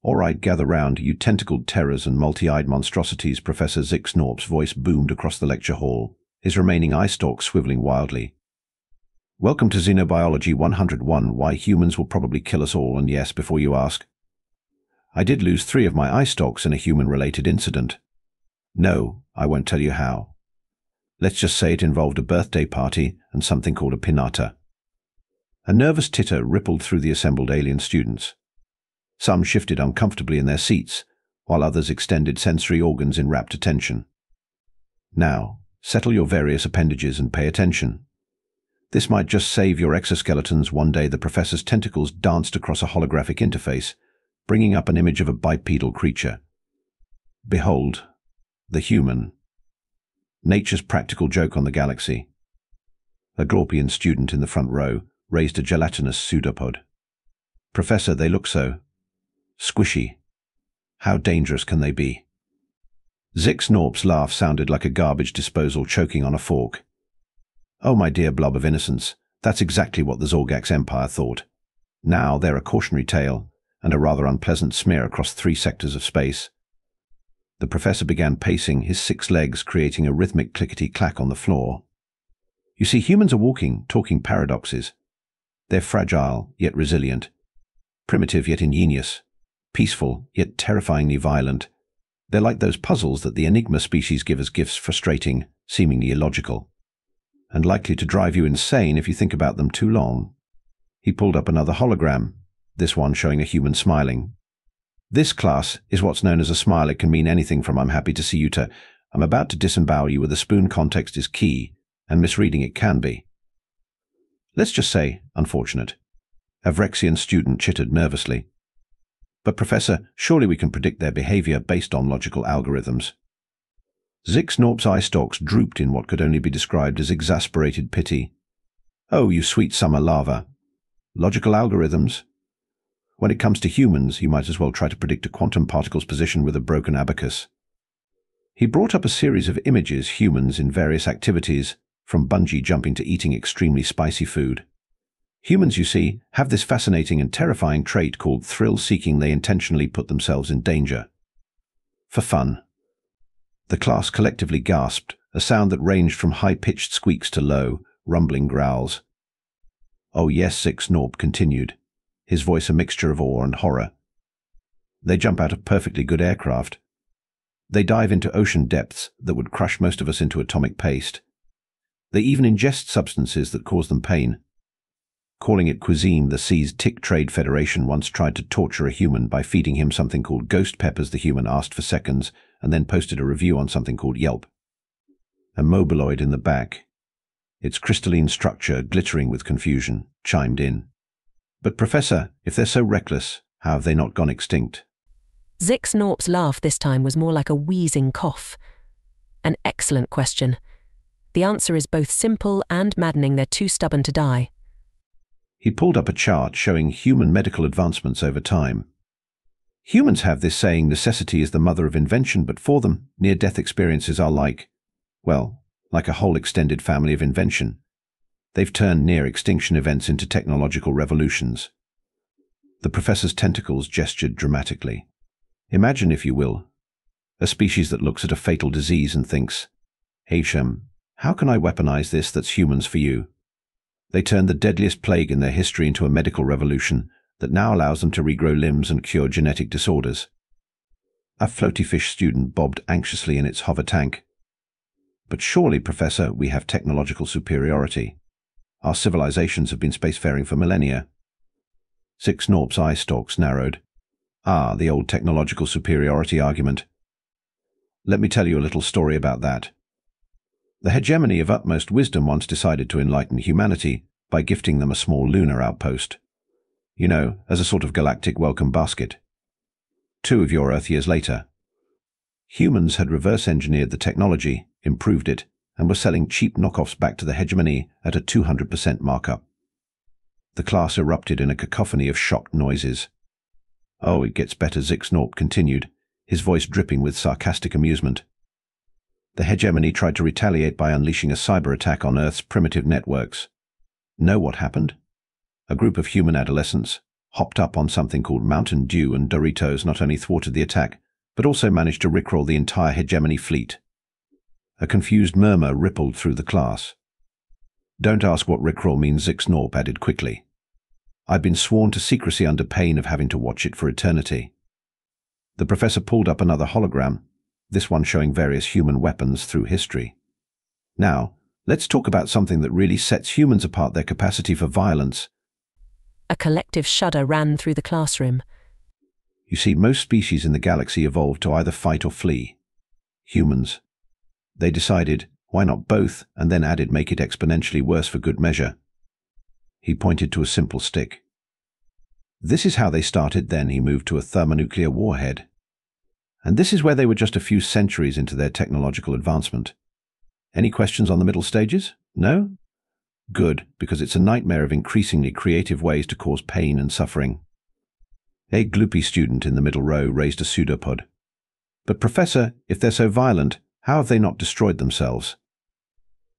All right, gather round, you tentacled terrors and multi-eyed monstrosities, Professor Zyx'norp's voice boomed across the lecture hall, his remaining eye stalk swiveling wildly. Welcome to Xenobiology 101, why humans will probably kill us all, and yes, before you ask. I did lose three of my eye stalks in a human-related incident. No, I won't tell you how. Let's just say it involved a birthday party and something called a pinata. A nervous titter rippled through the assembled alien students. Some shifted uncomfortably in their seats, while others extended sensory organs in rapt attention. Now, settle your various appendages and pay attention. This might just save your exoskeletons one day the professor's tentacles danced across a holographic interface, bringing up an image of a bipedal creature. Behold, the human. Nature's practical joke on the galaxy. A Glorpian student in the front row raised a gelatinous pseudopod. Professor, they look so, Squishy. How dangerous can they be? Zyx'norp's laugh sounded like a garbage disposal choking on a fork. Oh, my dear blob of innocence, that's exactly what the Zorgax Empire thought. Now they're a cautionary tale, and a rather unpleasant smear across three sectors of space. The professor began pacing, his six legs creating a rhythmic clickety-clack on the floor. You see, humans are walking, talking paradoxes. They're fragile, yet resilient. Primitive, yet ingenious peaceful, yet terrifyingly violent. They're like those puzzles that the Enigma species give as gifts frustrating, seemingly illogical, and likely to drive you insane if you think about them too long. He pulled up another hologram, this one showing a human smiling. This class is what's known as a smile. It can mean anything from I'm happy to see you to I'm about to disembowel you with a spoon context is key, and misreading it can be. Let's just say, unfortunate. A Vrexian student chittered nervously. But Professor, surely we can predict their behavior based on logical algorithms. Zyx'norp's eye stalks drooped in what could only be described as exasperated pity. Oh, you sweet summer lava. Logical algorithms? When it comes to humans, you might as well try to predict a quantum particle's position with a broken abacus. He brought up a series of images humans in various activities, from bungee jumping to eating extremely spicy food. Humans, you see, have this fascinating and terrifying trait called thrill-seeking they intentionally put themselves in danger. For fun. The class collectively gasped, a sound that ranged from high-pitched squeaks to low, rumbling growls. Oh yes, Six Zyx'norp continued, his voice a mixture of awe and horror. They jump out of perfectly good aircraft. They dive into ocean depths that would crush most of us into atomic paste. They even ingest substances that cause them pain. Calling it cuisine, the Sea's Tick Trade Federation once tried to torture a human by feeding him something called ghost peppers the human asked for seconds and then posted a review on something called Yelp. A mobiloid in the back, its crystalline structure glittering with confusion, chimed in. But Professor, if they're so reckless, how have they not gone extinct? Zyx'norp's laugh this time was more like a wheezing cough. An excellent question. The answer is both simple and maddening. They're too stubborn to die. He pulled up a chart showing human medical advancements over time. Humans have this saying necessity is the mother of invention, but for them, near-death experiences are like, well, like a whole extended family of invention. They've turned near-extinction events into technological revolutions. The professor's tentacles gestured dramatically. Imagine, if you will, a species that looks at a fatal disease and thinks, Hey Shem, how can I weaponize this that's humans for you? They turned the deadliest plague in their history into a medical revolution that now allows them to regrow limbs and cure genetic disorders. A floaty fish student bobbed anxiously in its hover tank. But surely, Professor, we have technological superiority. Our civilizations have been spacefaring for millennia. Zyx'norp's eye stalks narrowed. Ah, the old technological superiority argument. Let me tell you a little story about that. The hegemony of utmost wisdom once decided to enlighten humanity by gifting them a small lunar outpost. You know, as a sort of galactic welcome basket. Two of your Earth years later. Humans had reverse-engineered the technology, improved it, and were selling cheap knockoffs back to the hegemony at a 200% markup. The class erupted in a cacophony of shocked noises. Oh, it gets better, Zyx'norp continued, his voice dripping with sarcastic amusement the hegemony tried to retaliate by unleashing a cyber attack on Earth's primitive networks. Know what happened? A group of human adolescents, hopped up on something called Mountain Dew and Doritos not only thwarted the attack, but also managed to rickroll the entire hegemony fleet. A confused murmur rippled through the class. Don't ask what rickroll means, Zyx'norp added quickly. I've been sworn to secrecy under pain of having to watch it for eternity. The professor pulled up another hologram, this one showing various human weapons through history. Now, let's talk about something that really sets humans apart their capacity for violence. A collective shudder ran through the classroom. You see, most species in the galaxy evolved to either fight or flee. Humans. They decided, why not both, and then added make it exponentially worse for good measure. He pointed to a simple stick. This is how they started, then he moved to a thermonuclear warhead. And this is where they were just a few centuries into their technological advancement. Any questions on the middle stages? No? Good, because it's a nightmare of increasingly creative ways to cause pain and suffering. A gloopy student in the middle row raised a pseudopod. But Professor, if they're so violent, how have they not destroyed themselves?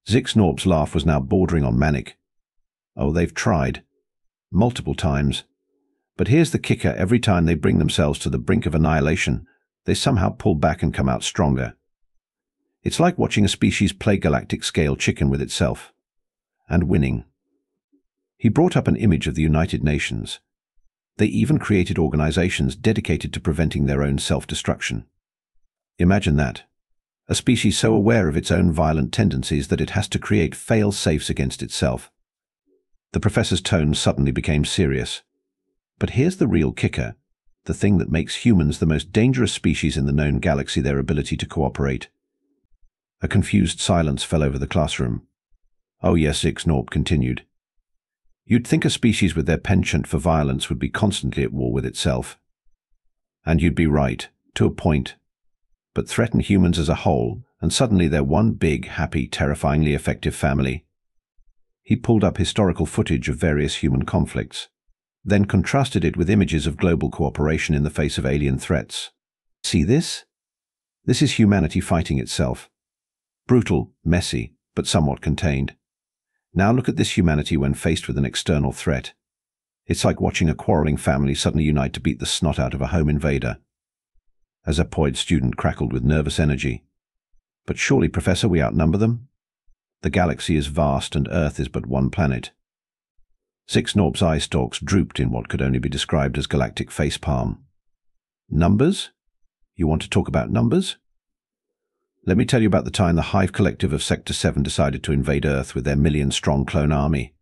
Zyx'norp's laugh was now bordering on manic. Oh, they've tried. Multiple times. But here's the kicker, every time they bring themselves to the brink of annihilation, they somehow pull back and come out stronger. It's like watching a species play galactic scale chicken with itself. And winning. He brought up an image of the United Nations. They even created organizations dedicated to preventing their own self-destruction. Imagine that. A species so aware of its own violent tendencies that it has to create fail-safes against itself. The professor's tone suddenly became serious. But here's the real kicker, the thing that makes humans the most dangerous species in the known galaxy their ability to cooperate. A confused silence fell over the classroom. Oh yes, Zyx'norp continued. You'd think a species with their penchant for violence would be constantly at war with itself. And you'd be right, to a point. But threaten humans as a whole, and suddenly they're one big, happy, terrifyingly effective family. He pulled up historical footage of various human conflicts, then contrasted it with images of global cooperation in the face of alien threats. See this? This is humanity fighting itself. Brutal, messy, but somewhat contained. Now look at this humanity when faced with an external threat. It's like watching a quarreling family suddenly unite to beat the snot out of a home invader. As a Zapoid student crackled with nervous energy. But surely, Professor, we outnumber them? The galaxy is vast and Earth is but one planet. Zyx'norp's eye stalks drooped in what could only be described as galactic facepalm. Numbers? You want to talk about numbers? Let me tell you about the time the Hive Collective of Sector 7 decided to invade Earth with their million-strong clone army.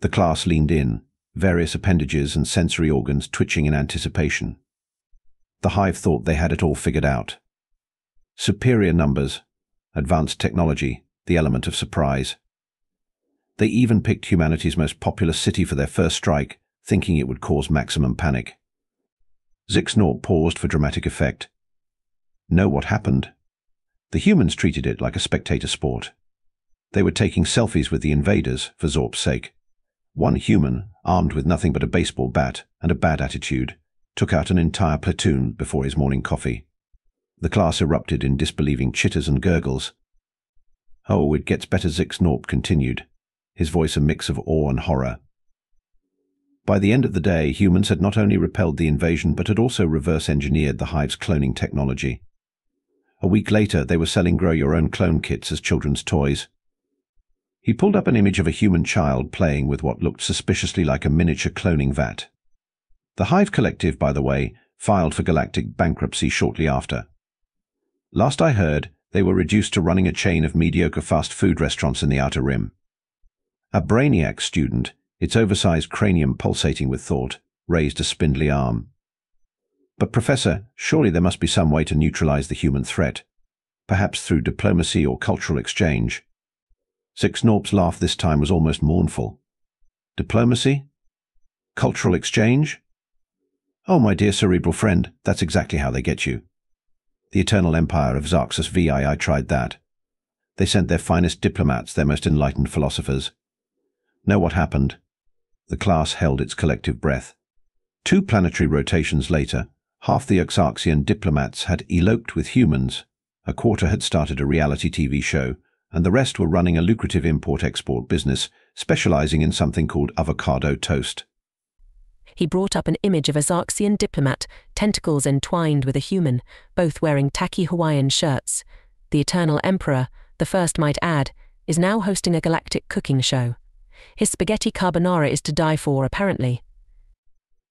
The class leaned in, various appendages and sensory organs twitching in anticipation. The Hive thought they had it all figured out. Superior numbers, advanced technology, the element of surprise. They even picked humanity's most populous city for their first strike, thinking it would cause maximum panic. Zyx'norp paused for dramatic effect. Know what happened? The humans treated it like a spectator sport. They were taking selfies with the invaders for Zorp's sake. One human, armed with nothing but a baseball bat and a bad attitude, took out an entire platoon before his morning coffee. The class erupted in disbelieving chitters and gurgles. Oh, it gets better, Zyx'norp continued, his voice a mix of awe and horror. By the end of the day, humans had not only repelled the invasion but had also reverse-engineered the hive's cloning technology. A week later, they were selling grow-your-own clone kits as children's toys. He pulled up an image of a human child playing with what looked suspiciously like a miniature cloning vat. The Hive Collective, by the way, filed for galactic bankruptcy shortly after. Last I heard, they were reduced to running a chain of mediocre fast food restaurants in the Outer Rim. A brainiac student, its oversized cranium pulsating with thought, raised a spindly arm. But, Professor, surely there must be some way to neutralize the human threat, perhaps through diplomacy or cultural exchange. Zyx'norp's laugh this time was almost mournful. Diplomacy? Cultural exchange? Oh, my dear cerebral friend, that's exactly how they get you. The Eternal Empire of Zarxus VII tried that. They sent their finest diplomats, their most enlightened philosophers. Know what happened? The class held its collective breath. Two planetary rotations later, Half the Exarxian diplomats had eloped with humans, a quarter had started a reality TV show, and the rest were running a lucrative import-export business, specializing in something called avocado toast. He brought up an image of a Zarxian diplomat, tentacles entwined with a human, both wearing tacky Hawaiian shirts. The Eternal Emperor, the first might add, is now hosting a galactic cooking show. His spaghetti carbonara is to die for, apparently.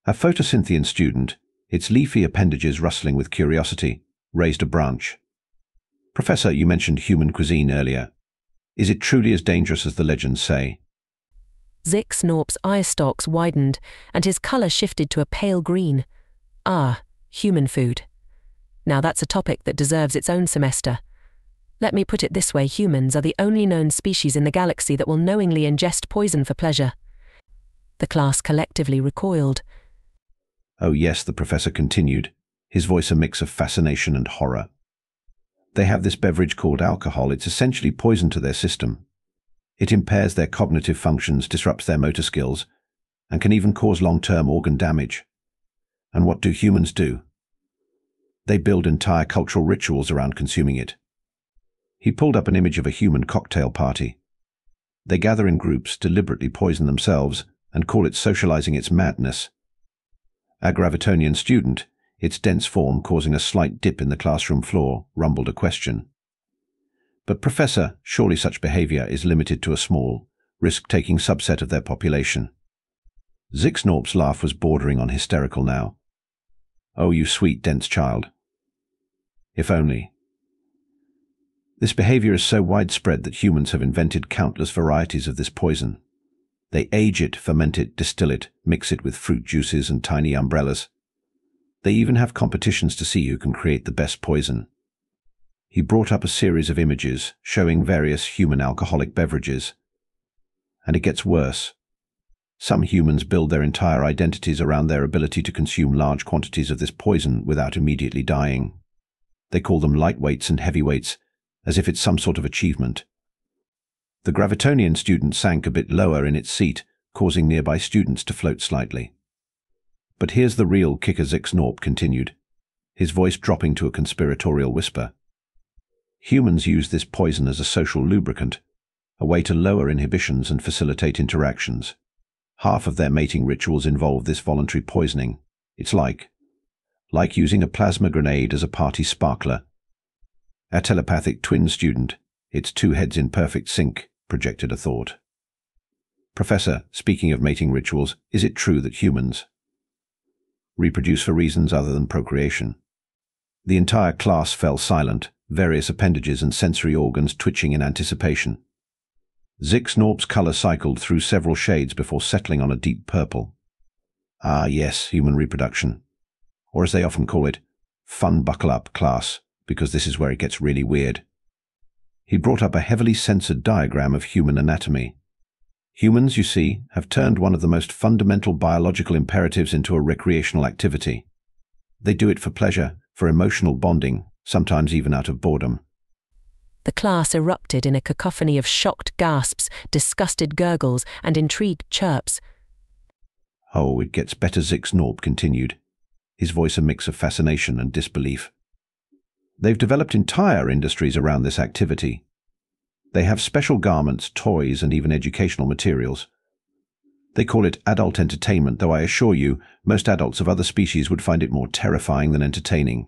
A photosynthian student, its leafy appendages rustling with curiosity, raised a branch. Professor, you mentioned human cuisine earlier. Is it truly as dangerous as the legends say? Zyx'norp's eye stalks widened, and his colour shifted to a pale green. Ah, human food. Now that's a topic that deserves its own semester. Let me put it this way humans are the only known species in the galaxy that will knowingly ingest poison for pleasure. The class collectively recoiled. Oh, yes, the professor continued, his voice a mix of fascination and horror. They have this beverage called alcohol. It's essentially poison to their system. It impairs their cognitive functions, disrupts their motor skills, and can even cause long-term organ damage. And what do humans do? They build entire cultural rituals around consuming it. He pulled up an image of a human cocktail party. They gather in groups, deliberately poison themselves, and call it socializing its madness. A gravitonian student, its dense form causing a slight dip in the classroom floor, rumbled a question. But Professor, surely such behavior is limited to a small, risk-taking subset of their population. Zyx'norp's laugh was bordering on hysterical now. Oh, you sweet, dense child. If only. This behavior is so widespread that humans have invented countless varieties of this poison. They age it, ferment it, distill it, mix it with fruit juices and tiny umbrellas. They even have competitions to see who can create the best poison. He brought up a series of images showing various human alcoholic beverages. And it gets worse. Some humans build their entire identities around their ability to consume large quantities of this poison without immediately dying. They call them lightweights and heavyweights, as if it's some sort of achievement. The Gravitonian student sank a bit lower in its seat, causing nearby students to float slightly. But here's the real kicker Zyx'norp continued, his voice dropping to a conspiratorial whisper. Humans use this poison as a social lubricant, a way to lower inhibitions and facilitate interactions. Half of their mating rituals involve this voluntary poisoning. It's like, like using a plasma grenade as a party sparkler. A telepathic twin student, its two heads in perfect sync, projected a thought. Professor, speaking of mating rituals, is it true that humans reproduce for reasons other than procreation? The entire class fell silent, various appendages and sensory organs twitching in anticipation. Zyx'norp's colour cycled through several shades before settling on a deep purple. Ah, yes, human reproduction. Or as they often call it, fun buckle up class, because this is where it gets really weird. He brought up a heavily censored diagram of human anatomy. Humans, you see, have turned one of the most fundamental biological imperatives into a recreational activity. They do it for pleasure, for emotional bonding, sometimes even out of boredom. The class erupted in a cacophony of shocked gasps, disgusted gurgles, and intrigued chirps. Oh, it gets better, Zyx'norp continued, his voice a mix of fascination and disbelief. They've developed entire industries around this activity. They have special garments, toys, and even educational materials. They call it adult entertainment, though I assure you, most adults of other species would find it more terrifying than entertaining.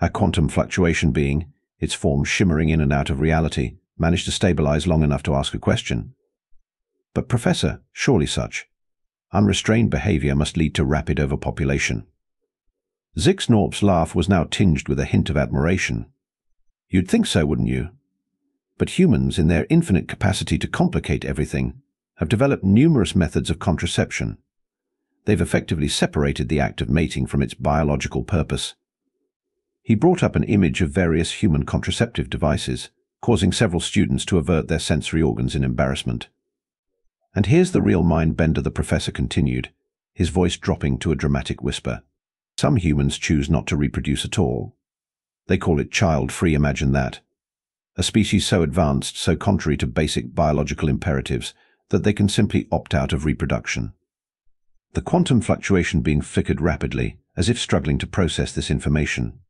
A quantum fluctuation being, its form shimmering in and out of reality, managed to stabilize long enough to ask a question. But Professor, surely such. Unrestrained behavior must lead to rapid overpopulation. Zyx'norp's laugh was now tinged with a hint of admiration. You'd think so, wouldn't you? But humans, in their infinite capacity to complicate everything, have developed numerous methods of contraception. They've effectively separated the act of mating from its biological purpose. He brought up an image of various human contraceptive devices, causing several students to avert their sensory organs in embarrassment. And here's the real mind bender the professor continued, his voice dropping to a dramatic whisper. Some humans choose not to reproduce at all. They call it child-free, imagine that. A species so advanced, so contrary to basic biological imperatives, that they can simply opt out of reproduction. The quantum fluctuation being flickered rapidly, as if struggling to process this information.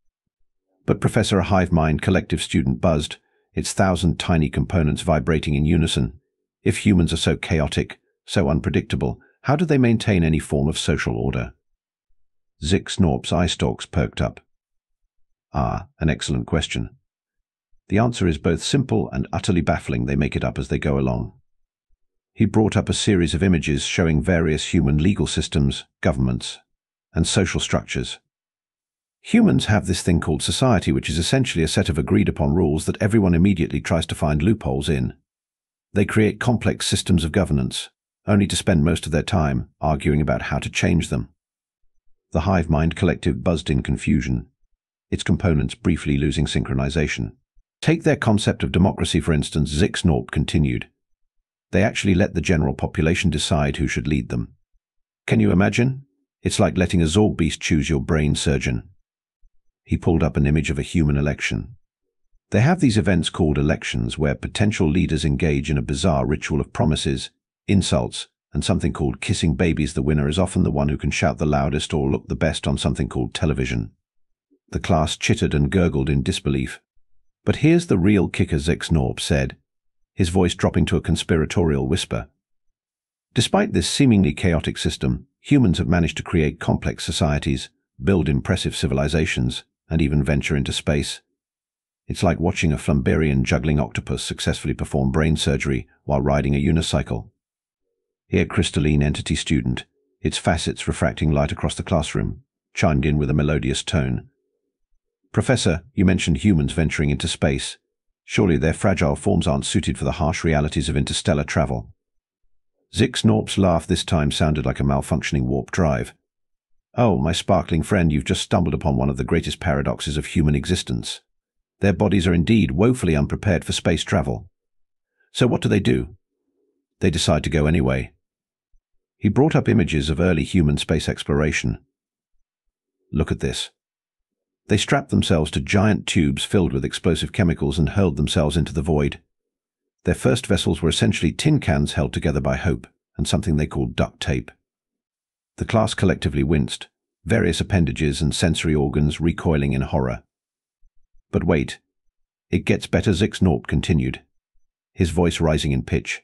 But Professor Hive Mind collective student buzzed, its thousand tiny components vibrating in unison. If humans are so chaotic, so unpredictable, How do they maintain any form of social order? Zyx'norp's eye stalks perked up. Ah, an excellent question. The answer is both simple and utterly baffling. They make it up as they go along. He brought up a series of images showing various human legal systems, governments, and social structures. Humans have this thing called society, which is essentially a set of agreed upon rules that everyone immediately tries to find loopholes in. They create complex systems of governance, only to spend most of their time arguing about how to change them. The hive mind collective buzzed in confusion, its components briefly losing synchronization. Take their concept of democracy, for instance, Zyx'norp continued. They actually let the general population decide who should lead them. Can you imagine? It's like letting a Zorg beast choose your brain surgeon. He pulled up an image of a human election. They have these events called elections where potential leaders engage in a bizarre ritual of promises, insults, and something called kissing babies. The winner is often the one who can shout the loudest or look the best on something called television. The class chittered and gurgled in disbelief. But here's the real kicker, Zyx'norp said, his voice dropping to a conspiratorial whisper. Despite this seemingly chaotic system, humans have managed to create complex societies, build impressive civilizations, and even venture into space. It's like watching a Flumberian juggling octopus successfully perform brain surgery while riding a unicycle. Here crystalline entity student, its facets refracting light across the classroom, chimed in with a melodious tone. Professor, you mentioned humans venturing into space. Surely their fragile forms aren't suited for the harsh realities of interstellar travel. Zyx'norp's laugh this time sounded like a malfunctioning warp drive. Oh, my sparkling friend, you've just stumbled upon one of the greatest paradoxes of human existence. Their bodies are indeed woefully unprepared for space travel. So what do they do? They decide to go anyway. He brought up images of early human space exploration. Look at this. They strapped themselves to giant tubes filled with explosive chemicals and hurled themselves into the void. Their first vessels were essentially tin cans held together by hope and something they called duct tape. The class collectively winced, various appendages and sensory organs recoiling in horror. But wait. It gets better, Zyx'norp continued, his voice rising in pitch.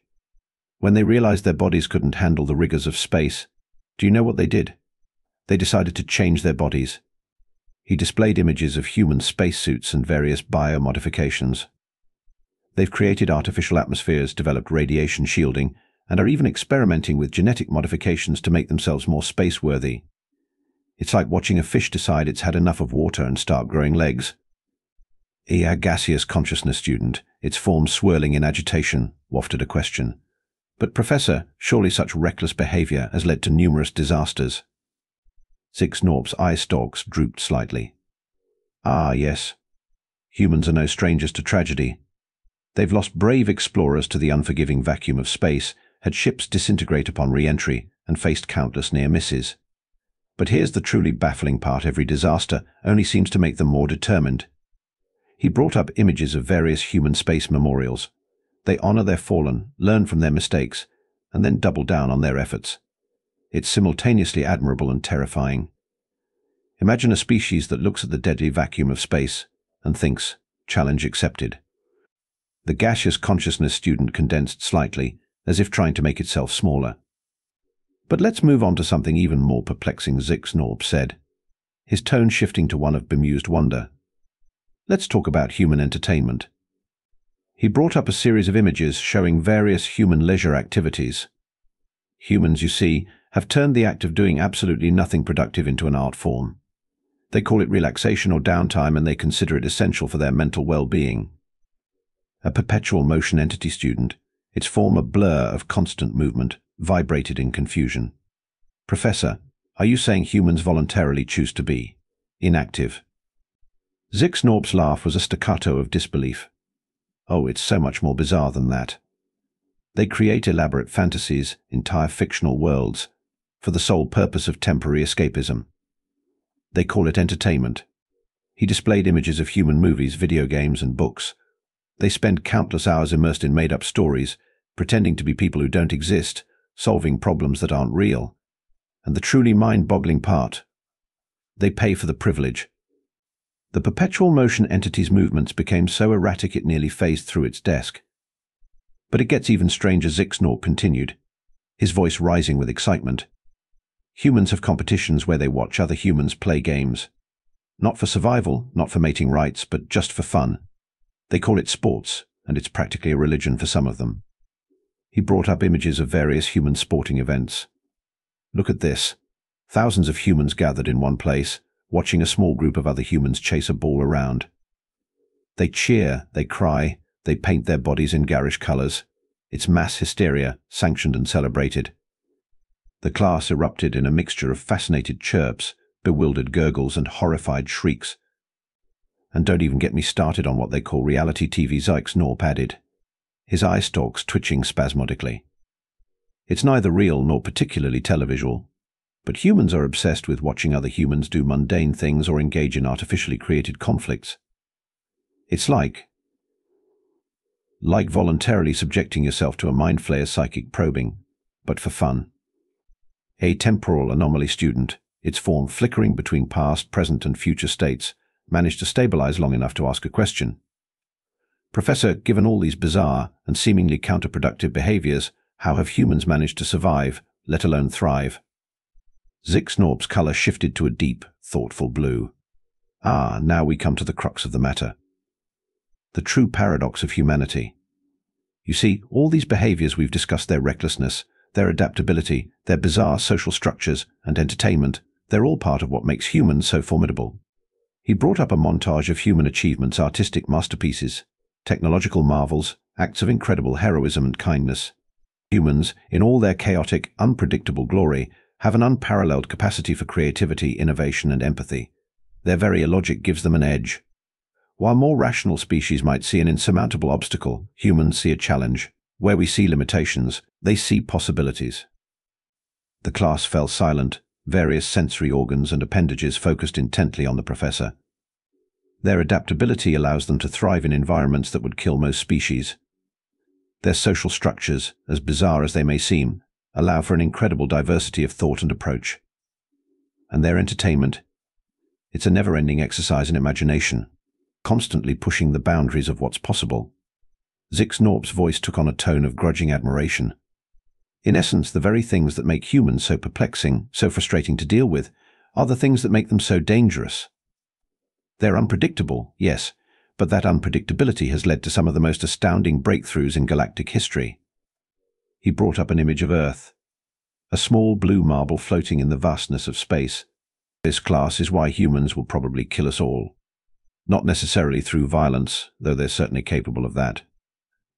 When they realized their bodies couldn't handle the rigors of space, do you know what they did? They decided to change their bodies, he displayed images of human spacesuits and various biomodifications. They've created artificial atmospheres, developed radiation shielding, and are even experimenting with genetic modifications to make themselves more space-worthy. It's like watching a fish decide it's had enough of water and start growing legs. A gaseous consciousness student, its form swirling in agitation, wafted a question. But, Professor, surely such reckless behavior has led to numerous disasters. Zyx'norp's eye stalks drooped slightly. Ah, yes. Humans are no strangers to tragedy. They've lost brave explorers to the unforgiving vacuum of space, had ships disintegrate upon re-entry, and faced countless near misses. But here's the truly baffling part every disaster only seems to make them more determined. He brought up images of various human space memorials. They honor their fallen, learn from their mistakes, and then double down on their efforts. It's simultaneously admirable and terrifying. Imagine a species that looks at the deadly vacuum of space and thinks, challenge accepted. The gaseous consciousness student condensed slightly, as if trying to make itself smaller. But let's move on to something even more perplexing, Zyx'norp said, his tone shifting to one of bemused wonder. Let's talk about human entertainment. He brought up a series of images showing various human leisure activities. Humans, you see, have turned the act of doing absolutely nothing productive into an art form. They call it relaxation or downtime and they consider it essential for their mental well-being. A perpetual motion entity student, its form a blur of constant movement, vibrated in confusion. Professor, are you saying humans voluntarily choose to be inactive? Zyx'norp's laugh was a staccato of disbelief. Oh, it's so much more bizarre than that. They create elaborate fantasies, entire fictional worlds, for the sole purpose of temporary escapism. They call it entertainment. He displayed images of human movies, video games, and books. They spend countless hours immersed in made-up stories, pretending to be people who don't exist, solving problems that aren't real. And the truly mind-boggling part, they pay for the privilege. The perpetual motion entity's movements became so erratic it nearly phased through its desk. But it gets even stranger, Zyx'norp continued his voice rising with excitement. Humans have competitions where they watch other humans play games. Not for survival, not for mating rights, but just for fun. They call it sports, and it's practically a religion for some of them. He brought up images of various human sporting events. Look at this. Thousands of humans gathered in one place, watching a small group of other humans chase a ball around. They cheer, they cry, they paint their bodies in garish colors. It's mass hysteria, sanctioned and celebrated. The class erupted in a mixture of fascinated chirps, bewildered gurgles, and horrified shrieks. And don't even get me started on what they call reality TV Zyx'norp added, his eye stalks twitching spasmodically. It's neither real nor particularly televisual, but humans are obsessed with watching other humans do mundane things or engage in artificially created conflicts. It's like, like voluntarily subjecting yourself to a mind flayer psychic probing, but for fun. A temporal anomaly student, its form flickering between past, present and future states, managed to stabilize long enough to ask a question. Professor, given all these bizarre and seemingly counterproductive behaviors, how have humans managed to survive, let alone thrive? Zyx'norp's color shifted to a deep, thoughtful blue. Ah, now we come to the crux of the matter the true paradox of humanity. You see, all these behaviors we've discussed their recklessness, their adaptability, their bizarre social structures, and entertainment, they're all part of what makes humans so formidable. He brought up a montage of human achievements, artistic masterpieces, technological marvels, acts of incredible heroism and kindness. Humans, in all their chaotic, unpredictable glory, have an unparalleled capacity for creativity, innovation, and empathy. Their very illogic gives them an edge, while more rational species might see an insurmountable obstacle, humans see a challenge. Where we see limitations, they see possibilities. The class fell silent, various sensory organs and appendages focused intently on the professor. Their adaptability allows them to thrive in environments that would kill most species. Their social structures, as bizarre as they may seem, allow for an incredible diversity of thought and approach. And their entertainment, it's a never-ending exercise in imagination constantly pushing the boundaries of what's possible. Zyx'norp's voice took on a tone of grudging admiration. In essence, the very things that make humans so perplexing, so frustrating to deal with, are the things that make them so dangerous. They're unpredictable, yes, but that unpredictability has led to some of the most astounding breakthroughs in galactic history. He brought up an image of Earth, a small blue marble floating in the vastness of space. This class is why humans will probably kill us all. Not necessarily through violence, though they're certainly capable of that,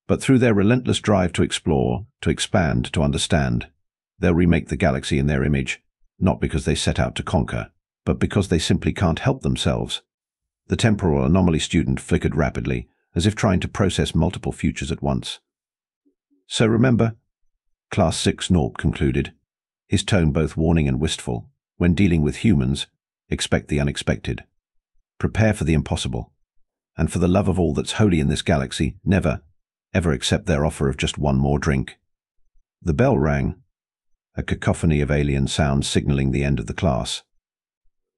but through their relentless drive to explore, to expand, to understand. They'll remake the galaxy in their image, not because they set out to conquer, but because they simply can't help themselves. The temporal anomaly student flickered rapidly, as if trying to process multiple futures at once. So remember, Class Zyx'norp concluded, his tone both warning and wistful, when dealing with humans, expect the unexpected. Prepare for the impossible. And for the love of all that's holy in this galaxy, never, ever accept their offer of just one more drink. The bell rang, a cacophony of alien sounds signaling the end of the class.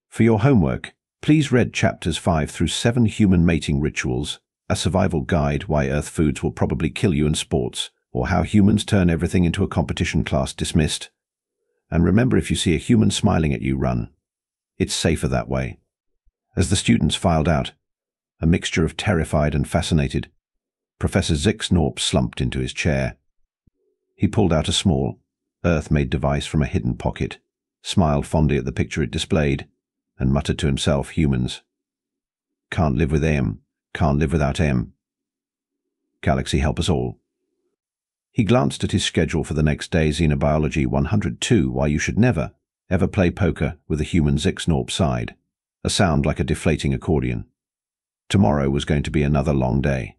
For your homework, please read chapters 5 through 7 Human Mating Rituals, a survival guide why Earth foods will probably kill you in sports, or how humans turn everything into a competition class dismissed. And remember if you see a human smiling at you, run. It's safer that way. As the students filed out, a mixture of terrified and fascinated, Professor Zyx'norp slumped into his chair. He pulled out a small, earth-made device from a hidden pocket, smiled fondly at the picture it displayed, and muttered to himself, humans. Can't live with M, can't live without M. Galaxy help us all. He glanced at his schedule for the next day, Xenobiology 102, why you should never, ever play poker with a human Zyx'norp side a sound like a deflating accordion. Tomorrow was going to be another long day.